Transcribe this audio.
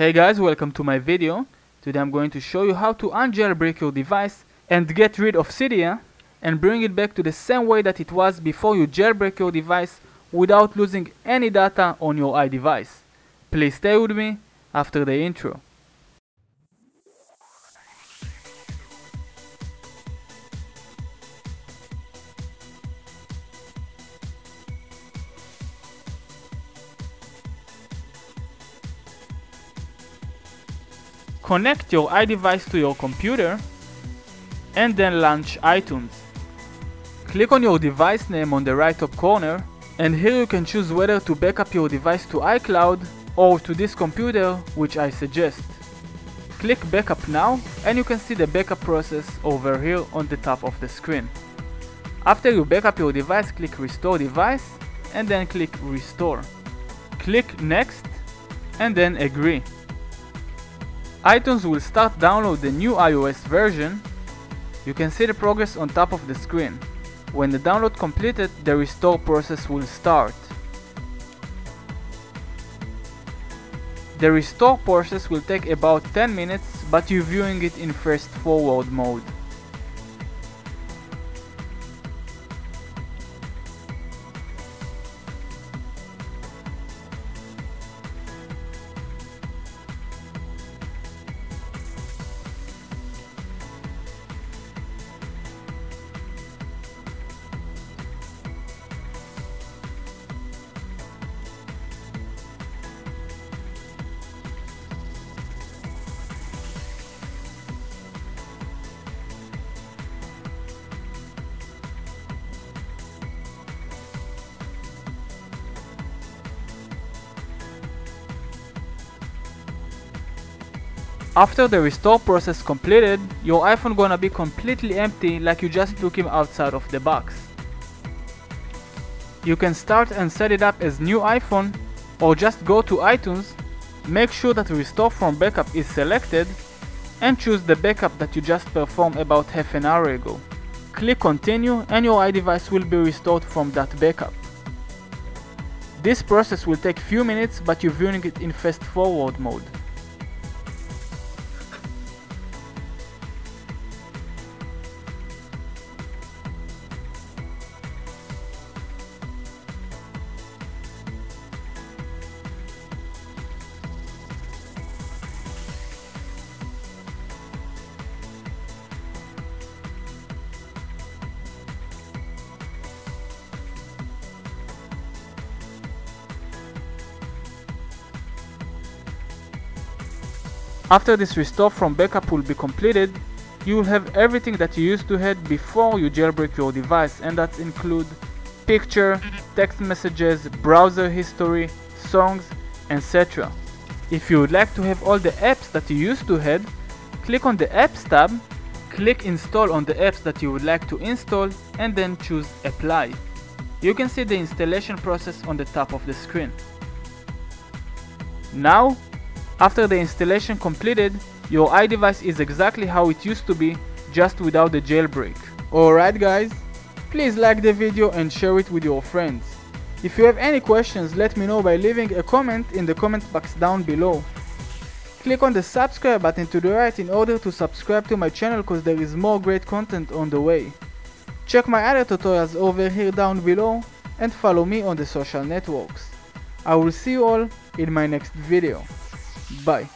Hey guys, welcome to my video. Today I'm going to show you how to unjailbreak your device and get rid of Cydia and bring it back to the same way that it was before you jailbreak your device without losing any data on your iDevice. Please stay with me after the intro. Connect your iDevice to your computer and then launch iTunes. Click on your device name on the right top corner and here you can choose whether to backup your device to iCloud or to this computer which I suggest. Click backup now and you can see the backup process over here on the top of the screen. After you backup your device click restore device and then click restore. Click next and then agree iTunes will start download the new iOS version. You can see the progress on top of the screen. When the download completed, the restore process will start. The restore process will take about 10 minutes, but you're viewing it in fast forward mode. After the restore process completed, your iPhone gonna be completely empty like you just took him outside of the box. You can start and set it up as new iPhone or just go to iTunes, make sure that restore from backup is selected and choose the backup that you just performed about half an hour ago. Click continue and your iDevice will be restored from that backup. This process will take few minutes but you're viewing it in fast forward mode. After this restore from backup will be completed, you will have everything that you used to have before you jailbreak your device and that include picture, text messages, browser history, songs, etc. If you would like to have all the apps that you used to have, click on the apps tab, click install on the apps that you would like to install and then choose apply. You can see the installation process on the top of the screen. Now after the installation completed, your iDevice is exactly how it used to be, just without the jailbreak. Alright guys, please like the video and share it with your friends. If you have any questions, let me know by leaving a comment in the comment box down below. Click on the subscribe button to the right in order to subscribe to my channel cause there is more great content on the way. Check my other tutorials over here down below and follow me on the social networks. I will see you all in my next video. Bye.